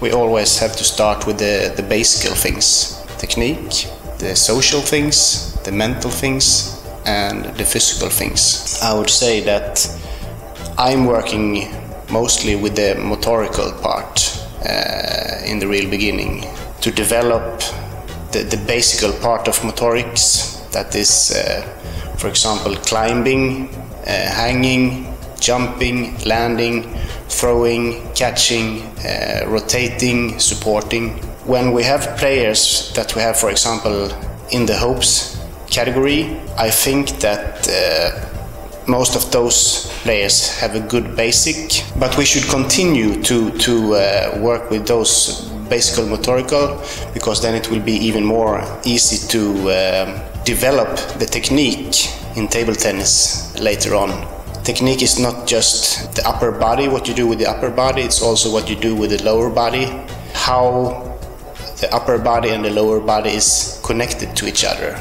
we always have to start with the, the basic things technique, the social things, the mental things, and the physical things. I would say that I'm working mostly with the motorical part uh, in the real beginning to develop the, the basic part of motorics that is, uh, for example, climbing, uh, hanging, jumping, landing, throwing, catching, uh, rotating, supporting. When we have players that we have, for example, in the hopes category, I think that uh, most of those players have a good basic, but we should continue to, to uh, work with those basic motorical because then it will be even more easy to uh, develop the technique in table tennis later on. Technique is not just the upper body, what you do with the upper body, it's also what you do with the lower body, how the upper body and the lower body is connected to each other.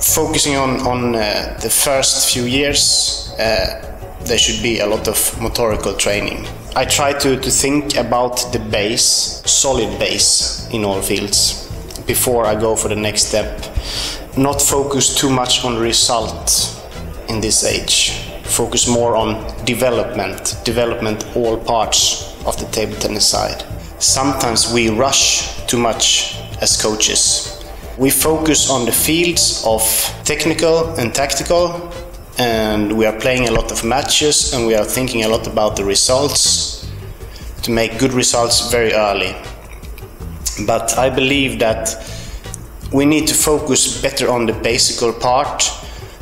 Focusing on, on uh, the first few years, uh, there should be a lot of motorical training. I try to, to think about the base, solid base in all fields, before I go for the next step. Not focus too much on result in this age. Focus more on development, development all parts of the table tennis side. Sometimes we rush too much as coaches. We focus on the fields of technical and tactical and we are playing a lot of matches and we are thinking a lot about the results to make good results very early. But I believe that we need to focus better on the basic part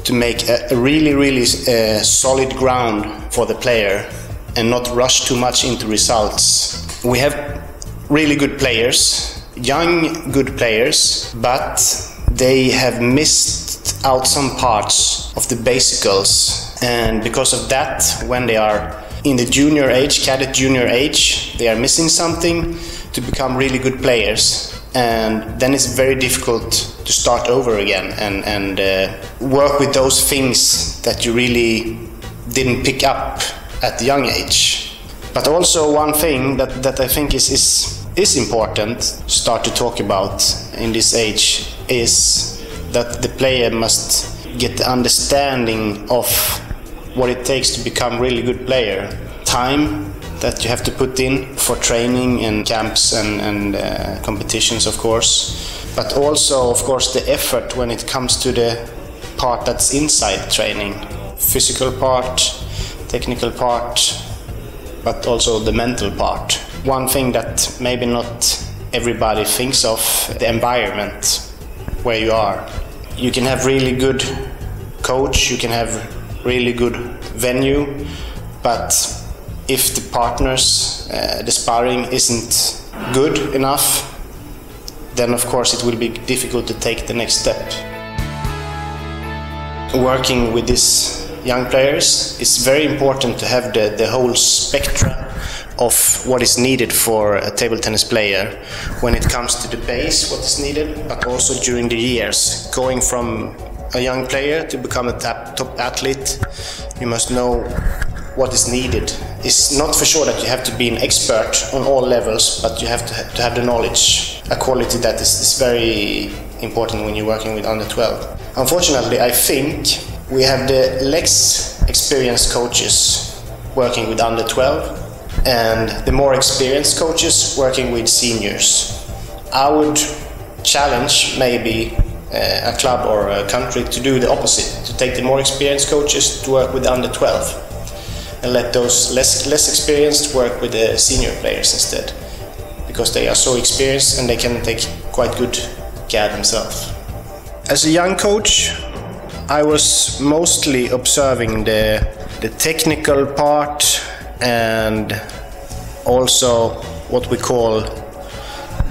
to make a, really, really uh, solid ground for the player and not rush too much into results. We have really good players, young good players, but they have missed out some parts of the basicals. And because of that, when they are in the junior age, cadet junior age, they are missing something to become really good players. And then it's very difficult to start over again and, and uh, work with those things that you really didn't pick up at the young age. But also one thing that, that I think is, is, is important to start to talk about in this age is that the player must get the understanding of what it takes to become really good player. Time that you have to put in for training and camps and, and uh, competitions, of course. But also, of course, the effort when it comes to the part that's inside training. Physical part, technical part, but also the mental part. One thing that maybe not everybody thinks of, the environment where you are. You can have really good coach, you can have really good venue, but if the partners, uh, the sparring isn't good enough, then of course it will be difficult to take the next step. Working with these young players, it's very important to have the, the whole spectrum of what is needed for a table tennis player when it comes to the base, what is needed, but also during the years. Going from a young player to become a top athlete, you must know what is needed. It's not for sure that you have to be an expert on all levels, but you have to, ha to have the knowledge, a quality that is, is very important when you're working with under 12. Unfortunately, I think we have the less experienced coaches working with under 12 and the more experienced coaches working with seniors. I would challenge maybe uh, a club or a country to do the opposite, to take the more experienced coaches to work with under 12 and let those less, less experienced work with the senior players instead because they are so experienced and they can take quite good care themselves. As a young coach, I was mostly observing the, the technical part and also what we call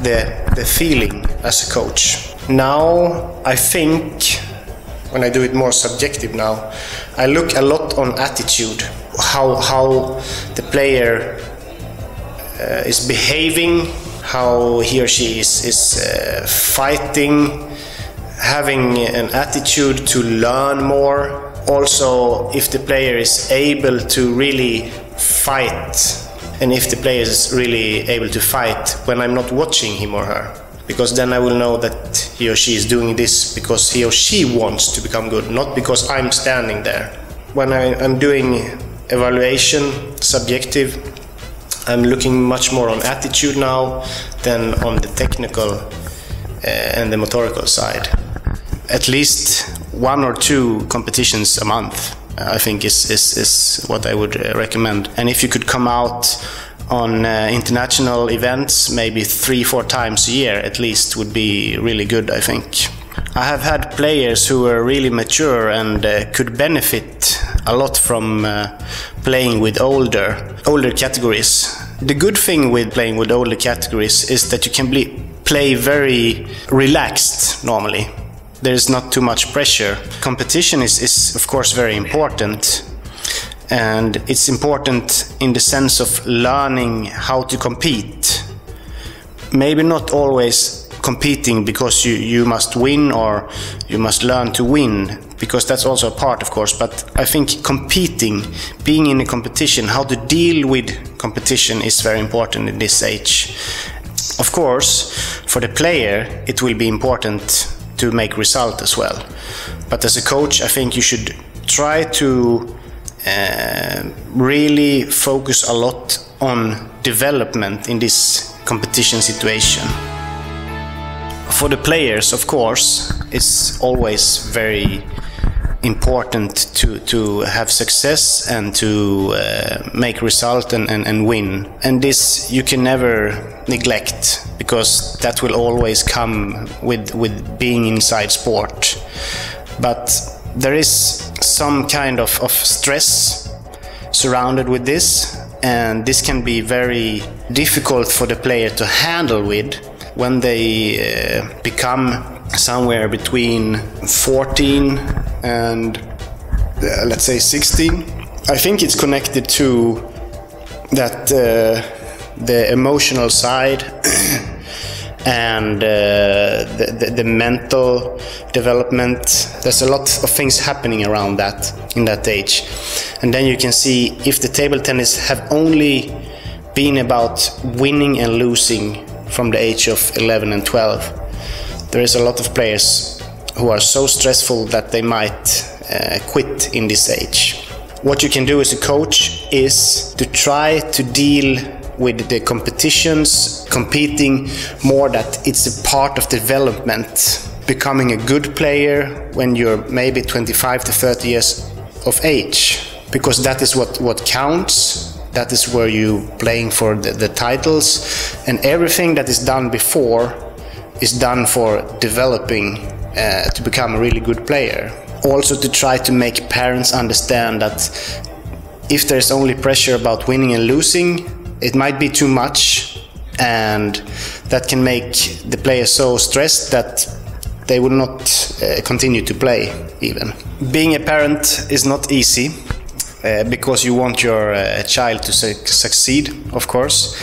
the, the feeling as a coach. Now, I think, when I do it more subjective now, I look a lot on attitude, how, how the player uh, is behaving, how he or she is, is uh, fighting, having an attitude to learn more. Also, if the player is able to really fight and if the player is really able to fight when I'm not watching him or her. Because then I will know that he or she is doing this because he or she wants to become good, not because I'm standing there. When I, I'm doing evaluation, subjective, I'm looking much more on attitude now than on the technical uh, and the motorical side. At least one or two competitions a month, I think, is, is, is what I would uh, recommend. And if you could come out on uh, international events, maybe three, four times a year at least, would be really good, I think. I have had players who were really mature and uh, could benefit a lot from uh, playing with older older categories. The good thing with playing with older categories is that you can play very relaxed normally. There is not too much pressure. Competition is, is of course very important and it's important in the sense of learning how to compete. Maybe not always competing because you, you must win or you must learn to win because that's also a part of course. But i think competing being in a competition how to deal with competition is very important in this age. Of course for the player it will be important to make result as well. But as a coach i think you should try to uh, really focus a lot on development in this competition situation for the players, of course, it's always very important to, to have success and to uh, make result and, and, and win. And this you can never neglect because that will always come with, with being inside sport. But there is some kind of, of stress surrounded with this and this can be very difficult for the player to handle with when they uh, become somewhere between 14 and uh, let's say 16 i think it's connected to that uh, the emotional side and uh, the, the, the, mental development. There's a lot of things happening around that in that age. And then you can see if the table tennis have only been about winning and losing from the age of 11 and 12. There is a lot of players who are so stressful that they might uh, quit in this age. What you can do as a coach is to try to deal with the competitions, competing more that it's a part of development, becoming a good player when you're maybe 25 to 30 years of age, because that is what, what counts that is where you playing for the, the titles. And everything that is done before is done for developing uh, to become a really good player. Also to try to make parents understand that if there's only pressure about winning and losing it might be too much. And that can make the player so stressed that they will not uh, continue to play even. Being a parent is not easy uh, because you want your uh, child to su succeed, of course.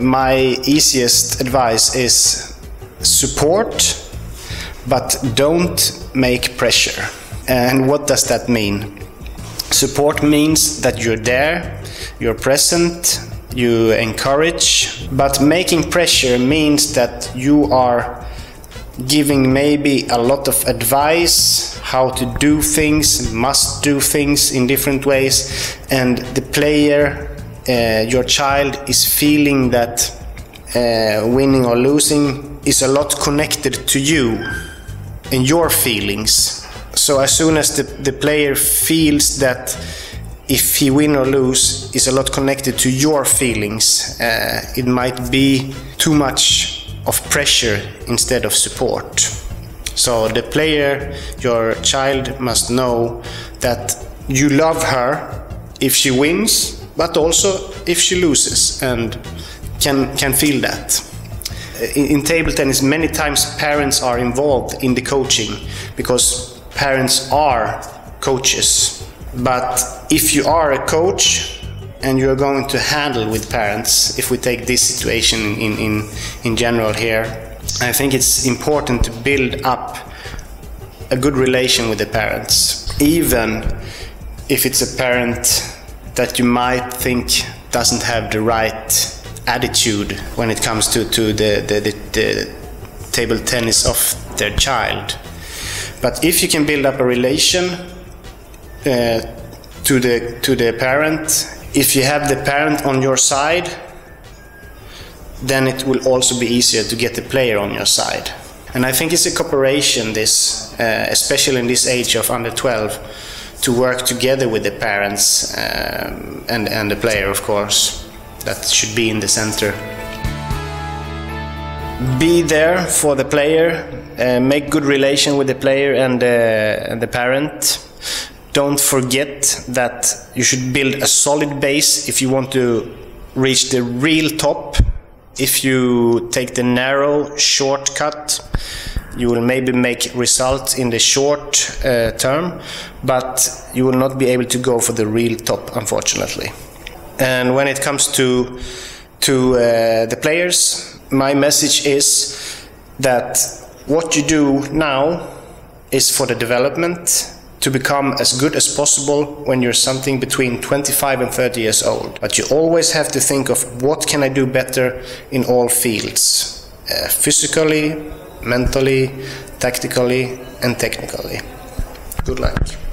My easiest advice is support, but don't make pressure. And what does that mean? Support means that you're there, you're present, you encourage, but making pressure means that you are giving maybe a lot of advice how to do things, must do things in different ways, and the player, uh, your child, is feeling that uh, winning or losing is a lot connected to you and your feelings. So as soon as the, the player feels that if he win or lose is a lot connected to your feelings, uh, it might be too much of pressure instead of support. So the player, your child must know that you love her if she wins, but also if she loses and can, can feel that. In, in table tennis, many times parents are involved in the coaching because parents are coaches. But if you are a coach and you're going to handle with parents, if we take this situation in, in, in general here, I think it's important to build up a good relation with the parents, even if it's a parent that you might think doesn't have the right attitude when it comes to, to the, the, the, the table tennis of their child. But if you can build up a relation uh, to the to the parent, if you have the parent on your side, then it will also be easier to get the player on your side. And I think it's a cooperation, this, uh, especially in this age of under 12, to work together with the parents um, and, and the player, of course. That should be in the center. Be there for the player, uh, make good relation with the player and, uh, and the parent. Don't forget that you should build a solid base if you want to reach the real top if you take the narrow shortcut, you will maybe make results in the short uh, term, but you will not be able to go for the real top, unfortunately. And when it comes to to uh, the players, my message is that what you do now is for the development to become as good as possible when you're something between 25 and 30 years old. But you always have to think of what can I do better in all fields, uh, physically, mentally, tactically, and technically. Good luck.